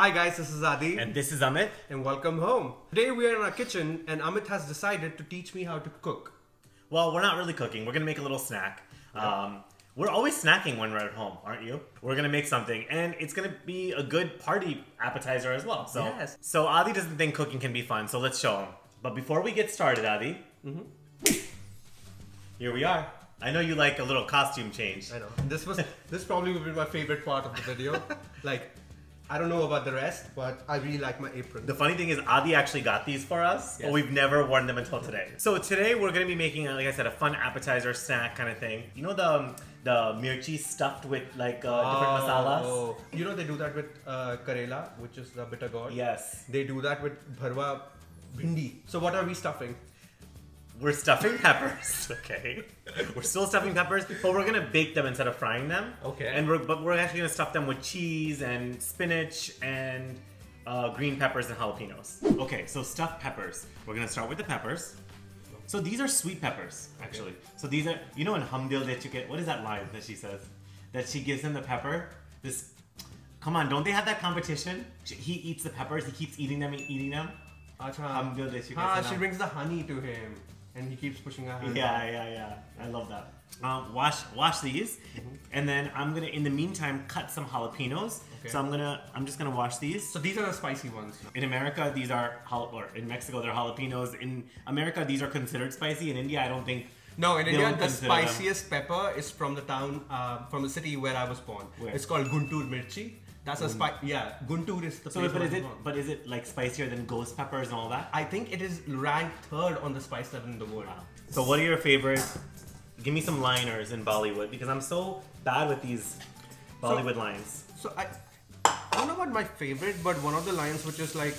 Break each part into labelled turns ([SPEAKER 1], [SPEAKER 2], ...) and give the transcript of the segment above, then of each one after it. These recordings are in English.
[SPEAKER 1] Hi guys, this is Adi
[SPEAKER 2] And this is Amit.
[SPEAKER 1] and welcome home. Today we are in our kitchen and Amit has decided to teach me how to cook.
[SPEAKER 2] Well, we're not really cooking. We're gonna make a little snack. Um, we're always snacking when we're at home, aren't you? We're gonna make something, and it's gonna be a good party appetizer as well. So,
[SPEAKER 1] Yes.
[SPEAKER 2] so Adi doesn't think cooking can be fun, so let's show him. But before we get started, Adi, Mhm. here we are. I know you like a little costume change.
[SPEAKER 1] I know. This was this probably would be my favorite part of the video. like I don't know about the rest, but I really like my apron.
[SPEAKER 2] The funny thing is, Adi actually got these for us, but we've never worn them until today. So today we're gonna be making, uh, like I said, a fun appetizer snack kind of thing. You know the um, the mirchi stuffed with like uh, different masalas.
[SPEAKER 1] Oh, you know they do that with uh, karela, which is the bitter gourd.
[SPEAKER 2] Yes,
[SPEAKER 1] They do that with bharwa bhindi. So what are we stuffing?
[SPEAKER 2] We're stuffing peppers. Okay, we're still stuffing peppers, but we're gonna bake them instead of frying them.
[SPEAKER 1] Okay.
[SPEAKER 2] And we're but we're actually gonna stuff them with cheese and spinach and uh, green peppers and jalapenos. Okay, so stuffed peppers. We're gonna start with the peppers. So these are sweet peppers, actually. So these are, you know, in Humdil that you get. What is that line that she says? That she gives him the pepper. This, come on, don't they have that competition? He eats the peppers. He keeps eating them and eating them.
[SPEAKER 1] Acha.
[SPEAKER 2] Humdil that you get.
[SPEAKER 1] Ah, she brings the honey to him, and he keeps pushing her hand.
[SPEAKER 2] Yeah, yeah, yeah. I love that. Um, wash, wash these,
[SPEAKER 1] Mm-hmm.
[SPEAKER 2] and then I'm gonna, in the meantime, cut some jalapenos.
[SPEAKER 1] Okay.
[SPEAKER 2] So I'm gonna, I'm just gonna wash these.
[SPEAKER 1] So these are the spicy ones.
[SPEAKER 2] In America, these are jal- or in Mexico, they're jalapenos. In America, these are considered spicy. In India, I don't think.
[SPEAKER 1] No, in India, the
[SPEAKER 2] consider them.
[SPEAKER 1] spiciest pepper is from the town, uh, from the city where I was born.
[SPEAKER 2] Where?
[SPEAKER 1] It's called Guntur Mirchi. That's a spice. Yeah, Guntur is the.
[SPEAKER 2] So,
[SPEAKER 1] place
[SPEAKER 2] but is it but is it like spicier than ghost peppers and all that?
[SPEAKER 1] I think it is ranked third on the spice level in the world. Wow.
[SPEAKER 2] So, what are your favorite? Give me some liners in Bollywood because I'm so bad with these Bollywood so, lines.
[SPEAKER 1] So I, I don't know about my favorite, but one of the lines which is like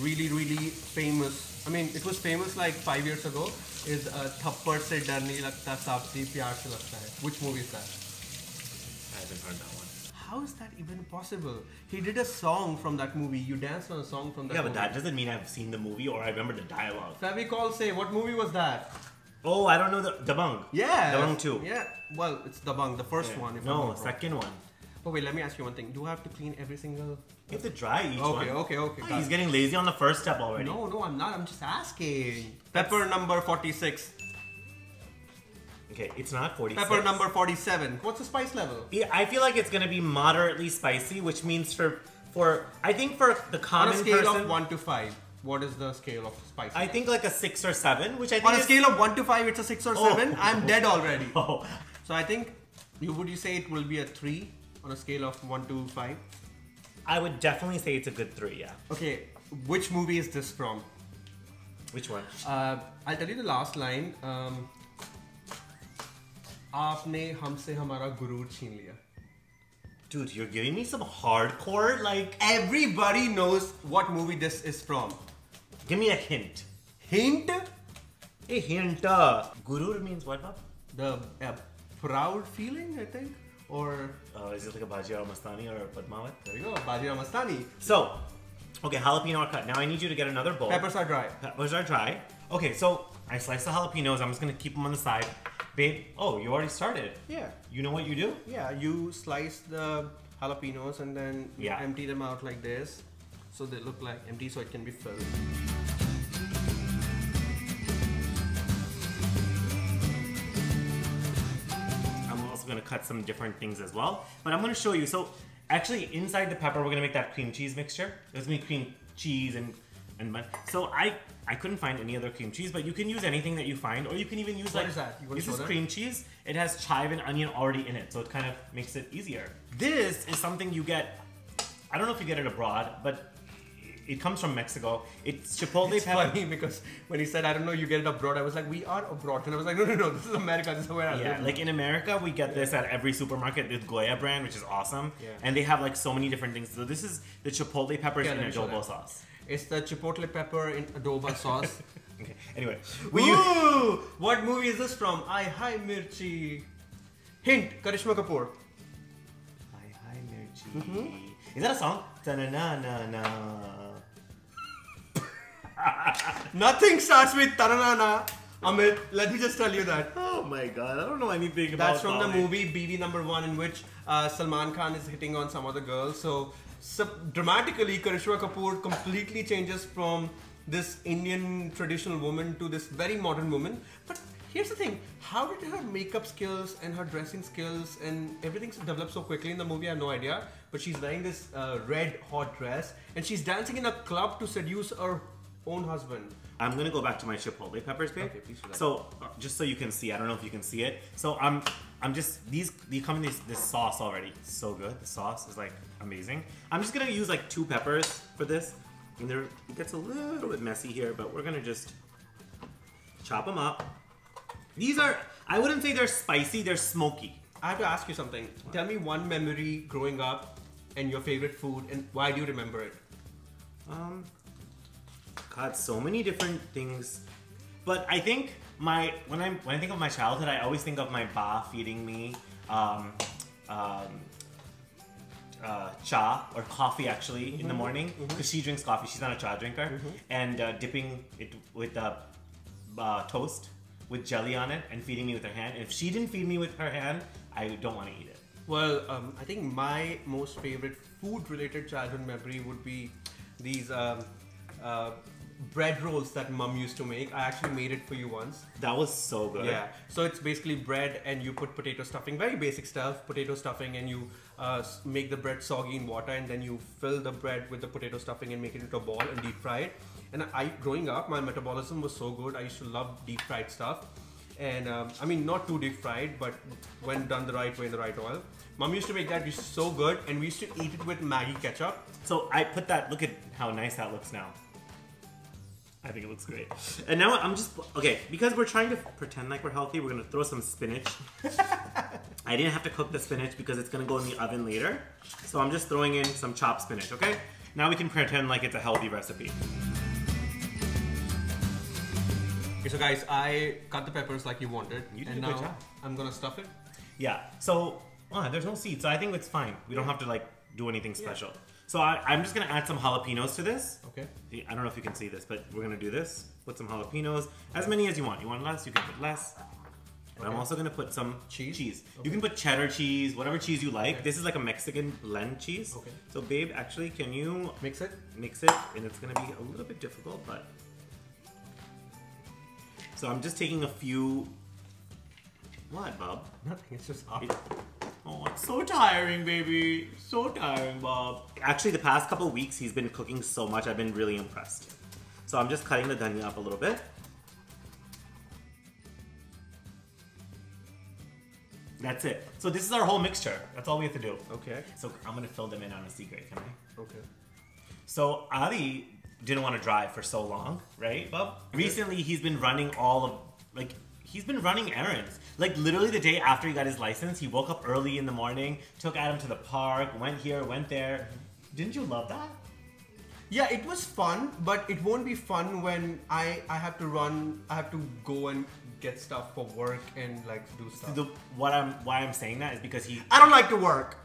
[SPEAKER 1] really really famous. I mean, it was famous like five years ago. Is uh, "Thappar se dar nahi lagta, saap pyar se lagta hai." Which movie is that?
[SPEAKER 2] I haven't heard that one.
[SPEAKER 1] How is that even possible? He did a song from that movie. You danced on a song from that
[SPEAKER 2] Yeah,
[SPEAKER 1] movie.
[SPEAKER 2] but that doesn't mean I've seen the movie or I remember the dialogue.
[SPEAKER 1] Fevicol say, what movie was that?
[SPEAKER 2] Oh, I don't know the Dabangg.
[SPEAKER 1] Yeah.
[SPEAKER 2] Dabangg 2.
[SPEAKER 1] Yeah. Well, it's Dabangg, the first one. If
[SPEAKER 2] No, second one.
[SPEAKER 1] Oh wait, let me ask you one thing. Do I have to clean every single?
[SPEAKER 2] You have to dry each
[SPEAKER 1] Okay,
[SPEAKER 2] one.
[SPEAKER 1] okay, okay.
[SPEAKER 2] Oh, he's getting lazy on the first step already.
[SPEAKER 1] No, no, I'm not. I'm just asking. Pepper number 46.
[SPEAKER 2] Okay, it's not 46.
[SPEAKER 1] Pepper number 47. What's the spice level?
[SPEAKER 2] Yeah, I feel like it's gonna be moderately spicy, which means for for I think for the
[SPEAKER 1] On
[SPEAKER 2] common
[SPEAKER 1] a scale
[SPEAKER 2] person,
[SPEAKER 1] of 1 to 5, what is the scale of spice?
[SPEAKER 2] I think like a six or seven, which I think
[SPEAKER 1] On a
[SPEAKER 2] is,
[SPEAKER 1] scale of 1 to 5, it's a 6 or
[SPEAKER 2] Oh.
[SPEAKER 1] 7. I'm dead already.
[SPEAKER 2] Oh,
[SPEAKER 1] So I think, you would you say it will be a 3 on a scale of 1 to 5?
[SPEAKER 2] I would definitely say it's a good three. Yeah.
[SPEAKER 1] Okay, which movie is this from?
[SPEAKER 2] Which one?
[SPEAKER 1] Uh, I'll tell you the last line. Um, आपने हमसे हमारा गुरूर छीन लिया
[SPEAKER 2] Dude, you're giving me some hardcore, like...
[SPEAKER 1] Everybody knows what movie this is from.
[SPEAKER 2] Give me a hint.
[SPEAKER 1] Hint?
[SPEAKER 2] A hint. Uh, means what, Bob?
[SPEAKER 1] The uh, proud feeling, I think. Or...
[SPEAKER 2] Uh, is it like a Bajirao Mastani or a Padmavat?
[SPEAKER 1] There you go, Bajirao Mastani.
[SPEAKER 2] So, okay, jalapeno are cut. Now I need you to get another bowl.
[SPEAKER 1] Peppers are dry.
[SPEAKER 2] Peppers are dry. Okay, so I slice the jalapenos. I'm just going to keep them on the side. Babe, oh, you already started.
[SPEAKER 1] Yeah,
[SPEAKER 2] You know what you do?
[SPEAKER 1] yeah. You slice the jalapenos and then
[SPEAKER 2] Yeah.
[SPEAKER 1] empty them out like this, so they look like empty, so it can be filled.
[SPEAKER 2] I'm also gonna cut some different things as well. But I'm gonna show you. So actually, inside the pepper, we're gonna make that cream cheese mixture. There's gonna be cream cheese and and bun. So I I couldn't find any other cream cheese, but you can use anything that you find, or you can even use
[SPEAKER 1] What
[SPEAKER 2] like
[SPEAKER 1] is that? You
[SPEAKER 2] this is cream cheese. It has chive and onion already in it, so it kind of makes it easier. This is something you get. I don't know if you get it abroad, but it comes from Mexico. It's chipotle
[SPEAKER 1] It's
[SPEAKER 2] pepper.
[SPEAKER 1] funny because when he said, "I don't know, you get it abroad," I was like, "We are abroad," and I was like, "No, no, no, this is America. This is where I
[SPEAKER 2] Yeah,
[SPEAKER 1] live."
[SPEAKER 2] like in America, we get this at every supermarket. The Goya brand, which is awesome,
[SPEAKER 1] Yeah.
[SPEAKER 2] and they have like so many different things. So this is the chipotle peppers
[SPEAKER 1] Yeah,
[SPEAKER 2] in adobo sauce.
[SPEAKER 1] It's the chipotle pepper in adobo sauce.
[SPEAKER 2] Okay. Anyway, we
[SPEAKER 1] Ooh, what movie is this from? I hi Mirchi. Hint: Karishma Kapoor.
[SPEAKER 2] Hi, hi, Mirchi.
[SPEAKER 1] Mm-hmm.
[SPEAKER 2] Is that a song? Ta-na-na-na-na.
[SPEAKER 1] Nothing starts with taranana. Amit, let me just tell you that.
[SPEAKER 2] Oh my god, I don't know anything about
[SPEAKER 1] That's from the movie Biwi number one, in which uh, Salman Khan is hitting on some other girl. So dramatically, Karishma Kapoor completely changes from this Indian traditional woman to this very modern woman. But here's the thing: how did her makeup skills and her dressing skills and everything develop so quickly in the movie? I have no idea. But she's wearing this uh, red hot dress and she's dancing in a club to seduce her own husband.
[SPEAKER 2] I'm gonna go back to my chipotle peppers, babe.
[SPEAKER 1] Okay, please do that.
[SPEAKER 2] So uh, just so you can see, I don't know if you can see it. So I'm I'm just these they come in this this sauce already. So good. The sauce is like amazing. I'm just gonna use like two peppers for this. And there it gets a little bit messy here, but we're gonna just chop them up. These are I wouldn't say they're spicy, they're smoky.
[SPEAKER 1] I have to ask you something. Tell me one memory growing up and your favorite food and why do you remember it?
[SPEAKER 2] Um, God, so many different things. But I think my when I when I think of my childhood, I always think of my ba feeding me um, um, uh, cha or coffee actually in the morning because she drinks coffee. She's not a cha drinker, and uh, dipping it with uh, uh, toast with jelly on it and feeding me with her hand. And if she didn't feed me with her hand, I don't want to eat it.
[SPEAKER 1] Well, um, I think my most favorite food-related childhood memory would be these um, uh, bread rolls that mum used to make. I actually made it for you once.
[SPEAKER 2] That was so good.
[SPEAKER 1] Yeah. So it's basically bread and you put potato stuffing, very basic stuff, potato stuffing, and you uh, make the bread soggy in water, and then you fill the bread with the potato stuffing and make it into a ball and deep fry it. And I, growing up, my metabolism was so good. I used to love deep fried stuff. And um, I mean, not too deep fried, but when done the right way in the right oil. Mom used to make that dish so good, and we used to eat it with Maggi ketchup.
[SPEAKER 2] So I put that. Look at how nice that looks now. I think it looks great. And now I'm just okay because we're trying to pretend like we're healthy. We're gonna throw some spinach. I didn't have to cook the spinach because it's gonna go in the oven later. So I'm just throwing in some chopped spinach. Okay. Now we can pretend like it's a healthy recipe.
[SPEAKER 1] Okay, so guys, I cut the peppers like you wanted,
[SPEAKER 2] You did
[SPEAKER 1] and
[SPEAKER 2] a good
[SPEAKER 1] now
[SPEAKER 2] job.
[SPEAKER 1] I'm gonna stuff it.
[SPEAKER 2] Yeah. So ah, there's no seeds, so I think it's fine. We don't have to like do anything special. So I, I'm just gonna add some jalapenos to this.
[SPEAKER 1] Okay.
[SPEAKER 2] I don't know if you can see this, but we're gonna do this. Put some jalapenos, as many as you want. You want less, you can put less. But I'm also gonna put some
[SPEAKER 1] Cheese?
[SPEAKER 2] Cheese.
[SPEAKER 1] Okay.
[SPEAKER 2] You can put cheddar cheese, whatever cheese you like.
[SPEAKER 1] Okay.
[SPEAKER 2] This is like a Mexican blend cheese.
[SPEAKER 1] Okay.
[SPEAKER 2] So babe, actually, can you
[SPEAKER 1] Mix it.
[SPEAKER 2] mix it? And it's gonna be a little bit difficult, but. So I'm just taking a few. What, Bob?
[SPEAKER 1] Nothing. It's just up.
[SPEAKER 2] It- Oh, it's so tiring, baby. So tiring, Bob. Actually, the past couple weeks, he's been cooking so much. I've been really impressed. So I'm just cutting the dhania up a little bit. That's it. So this is our whole mixture. That's all we have to do.
[SPEAKER 1] Okay.
[SPEAKER 2] So I'm gonna fill them in on a secret, can I?
[SPEAKER 1] Okay.
[SPEAKER 2] So Adi didn't want to drive for so long, right, Bob? Recently, he's been running all of like he's been running errands. Like literally the day after he got his license, he woke up early in the morning, took Adam to the park, went here, went there. Didn't you love that?
[SPEAKER 1] Yeah, it was fun, but it won't be fun when I I have to run. I have to go and get stuff for work and like do stuff.
[SPEAKER 2] The, what I'm why I'm saying that is because he
[SPEAKER 1] I don't like to work.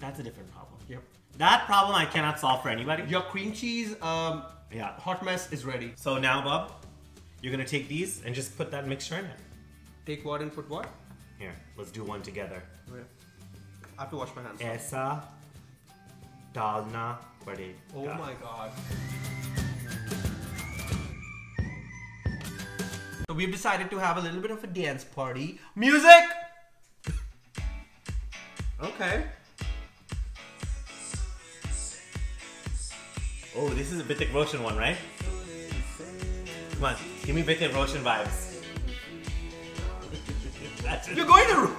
[SPEAKER 2] that's a different problem.
[SPEAKER 1] Yep.
[SPEAKER 2] That problem I cannot solve for anybody.
[SPEAKER 1] Your cream cheese um,
[SPEAKER 2] Yeah.
[SPEAKER 1] hot mess is ready.
[SPEAKER 2] So now, Bob, you're gonna take these and just put that mixture in it.
[SPEAKER 1] Take what and put what?
[SPEAKER 2] Here, let's do one together.
[SPEAKER 1] Okay. I have to wash my hands.
[SPEAKER 2] Esa dalna padega.
[SPEAKER 1] Oh my god. So we've decided to have a little bit of a dance party. Music! Okay.
[SPEAKER 2] Oh, this is a Hrithik Roshan one, right? Come on, give me Hrithik Roshan vibes.
[SPEAKER 1] You're going to.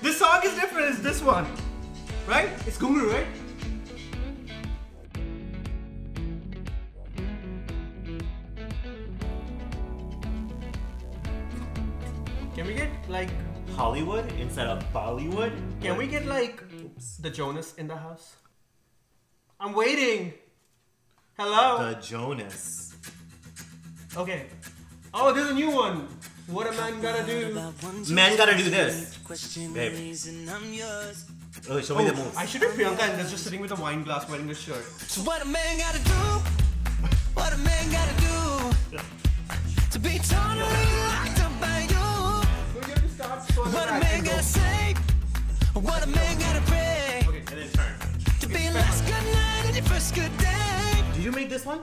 [SPEAKER 1] This song is different. It's this one. Right? It's Ghungroo, right? Can we get like.
[SPEAKER 2] Hollywood instead of Bollywood.
[SPEAKER 1] Can we get like. The Jonas in the house? I'm waiting! Hello?
[SPEAKER 2] the Jonas?
[SPEAKER 1] Okay. Oh, there's a new one. What a man gotta do.
[SPEAKER 2] Man gotta do this. Babe. Oh, show me the
[SPEAKER 1] Oh,
[SPEAKER 2] moves.
[SPEAKER 1] I should be Priyanka and they're just sitting with a wine glass wearing a shirt.
[SPEAKER 3] So what a man gotta do? What a man gotta do to be totally locked up by you? What a man gotta say? What a man gotta pray Okay,
[SPEAKER 2] and then turn.
[SPEAKER 3] to be last good night and your first good day.
[SPEAKER 2] Did you make this one?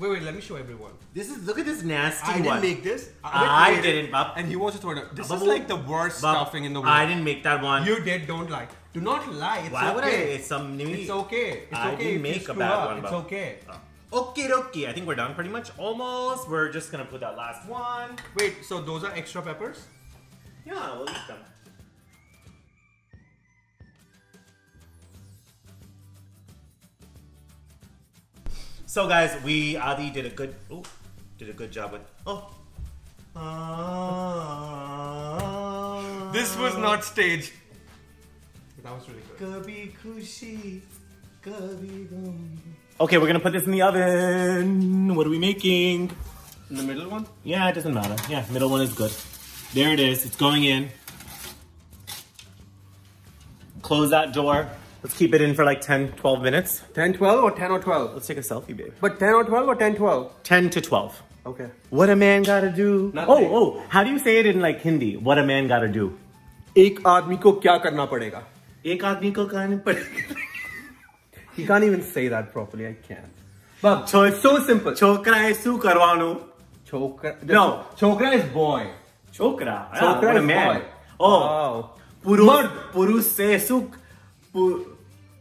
[SPEAKER 1] Wait, wait, let me show everyone.
[SPEAKER 2] This is look at this nasty
[SPEAKER 1] I
[SPEAKER 2] one.
[SPEAKER 1] didn't make this.
[SPEAKER 2] I
[SPEAKER 1] it,
[SPEAKER 2] didn't, Bub.
[SPEAKER 1] And he wants to throw it out. This
[SPEAKER 2] Bub,
[SPEAKER 1] is like the worst
[SPEAKER 2] Bub,
[SPEAKER 1] stuffing in the world.
[SPEAKER 2] I didn't make that one.
[SPEAKER 1] You did, don't lie. Do not lie. It's
[SPEAKER 2] Why would I?
[SPEAKER 1] okay.
[SPEAKER 2] It's some new.
[SPEAKER 1] It's okay. It's
[SPEAKER 2] I
[SPEAKER 1] okay.
[SPEAKER 2] didn't make a bad
[SPEAKER 1] up.
[SPEAKER 2] one,
[SPEAKER 1] It's
[SPEAKER 2] Bub.
[SPEAKER 1] okay. Oh.
[SPEAKER 2] Okay, dokie. I think we're done pretty much. Almost. We're just gonna put that last one.
[SPEAKER 1] Wait, so those are extra peppers?
[SPEAKER 2] Yeah, we'll eat them. So guys, we Adi did a good oh, did a good job with oh.
[SPEAKER 1] This was not staged. That was really good.
[SPEAKER 2] Kabhi khushi, kabhi. Okay, we're gonna put this in the oven. What are we making?
[SPEAKER 1] In the middle one?
[SPEAKER 2] Yeah, it doesn't matter. Yeah, middle one is good. There it is. It's going in. Close that door. Let's keep it in for like 10, 12 minutes.
[SPEAKER 1] 10, 12 or 10 or 12?
[SPEAKER 2] Let's take a selfie, babe.
[SPEAKER 1] But 10 or 12 or 10, 12?
[SPEAKER 2] 10 to 12.
[SPEAKER 1] Okay.
[SPEAKER 2] What a man gotta do.
[SPEAKER 1] Nothing.
[SPEAKER 2] Oh, oh, how do you say it in like Hindi? What a man gotta do.
[SPEAKER 1] एक आदमी को क्या करना पड़ेगा?
[SPEAKER 2] एक आदमी को करना पड़ेगा.
[SPEAKER 1] He can't even say that properly. I can't. But so it's so simple.
[SPEAKER 2] Chokra is su karwano.
[SPEAKER 1] Chokra.
[SPEAKER 2] No.
[SPEAKER 1] Chokra is boy.
[SPEAKER 2] Chokra. Chokra
[SPEAKER 1] is
[SPEAKER 2] man.
[SPEAKER 1] boy.
[SPEAKER 2] Oh.
[SPEAKER 1] Wow.
[SPEAKER 2] Purush. Se su. Pur,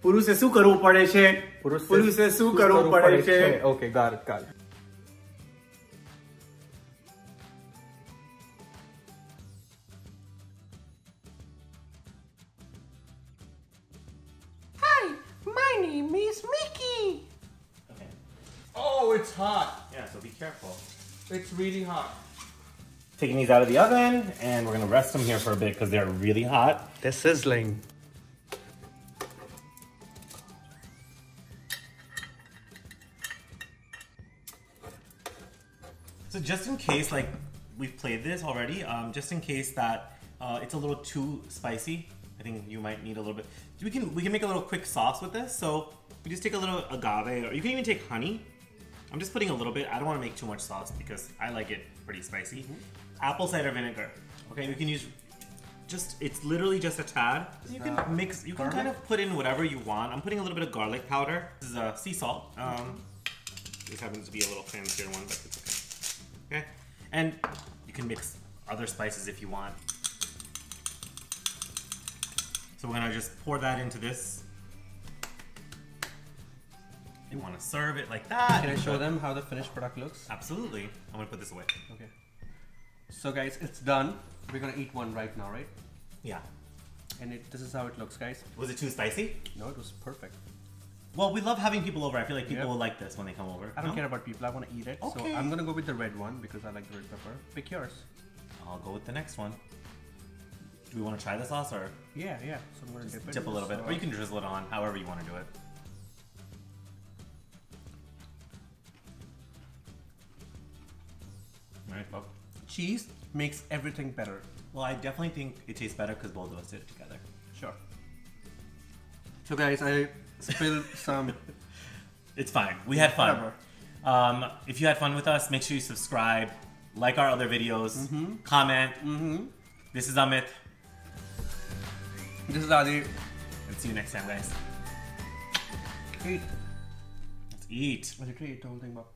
[SPEAKER 2] પુરુષે શું કરવું પડે છે? પુરુષે શું કરવું પડે છે?
[SPEAKER 1] Okay, got it, got it.
[SPEAKER 3] Hi, my name is Mickey.
[SPEAKER 2] Okay.
[SPEAKER 1] Oh, it's hot.
[SPEAKER 2] Yeah, so be careful.
[SPEAKER 1] It's really hot.
[SPEAKER 2] Taking these out of the oven, and we're gonna rest them here for a bit because they're really hot.
[SPEAKER 1] They're sizzling.
[SPEAKER 2] So just in case, like we've played this already, um, just in case that uh, it's a little too spicy, I think you might need a little bit. We can we can make a little quick sauce with this. So we just take a little agave, or you can even take honey. I'm just putting a little bit. I don't want to make too much sauce because I like it pretty spicy. Apple cider vinegar. Okay, you can use just it's literally just a tad. You can mix. You can kind of put in whatever you want. I'm putting a little bit of garlic powder. This is a sea salt. Um, this happens to be a little fancier one, but it's okay. Okay, and you can mix other spices if you want. So we're gonna just pour that into this. You want to serve it like that?
[SPEAKER 1] Can I show them how the finished product looks?
[SPEAKER 2] Absolutely. I'm gonna put this away.
[SPEAKER 1] Okay. So guys, it's done. We're gonna eat one right now, right?
[SPEAKER 2] Yeah.
[SPEAKER 1] And it, this is how it looks, guys.
[SPEAKER 2] Was it too spicy?
[SPEAKER 1] No, it was perfect.
[SPEAKER 2] Well, we love having people over. I feel like people
[SPEAKER 1] Yep.
[SPEAKER 2] will like this when they come over.
[SPEAKER 1] I don't
[SPEAKER 2] No?
[SPEAKER 1] care about people. I want to eat it.
[SPEAKER 2] Okay.
[SPEAKER 1] So I'm gonna go with the red one because I like the red pepper. Pick yours.
[SPEAKER 2] I'll go with the next one. Do we want to try the sauce or
[SPEAKER 1] Yeah, yeah. So I'm gonna dip it.
[SPEAKER 2] dip a little bit, or you can drizzle it on, however you want to do it. All right, Bob.
[SPEAKER 1] Cheese makes everything better.
[SPEAKER 2] Well, I definitely think it tastes better because both of us did it together.
[SPEAKER 1] Sure. So guys, I spilled some.
[SPEAKER 2] It's fine. We had fun.
[SPEAKER 1] Whatever.
[SPEAKER 2] Um, if you had fun with us, make sure you subscribe, like our other videos, comment. This is Amit,
[SPEAKER 1] This is Adi.
[SPEAKER 2] and see you next time, guys.
[SPEAKER 1] Eat.
[SPEAKER 2] Let's eat.
[SPEAKER 1] Literally eat the whole thing, Bob.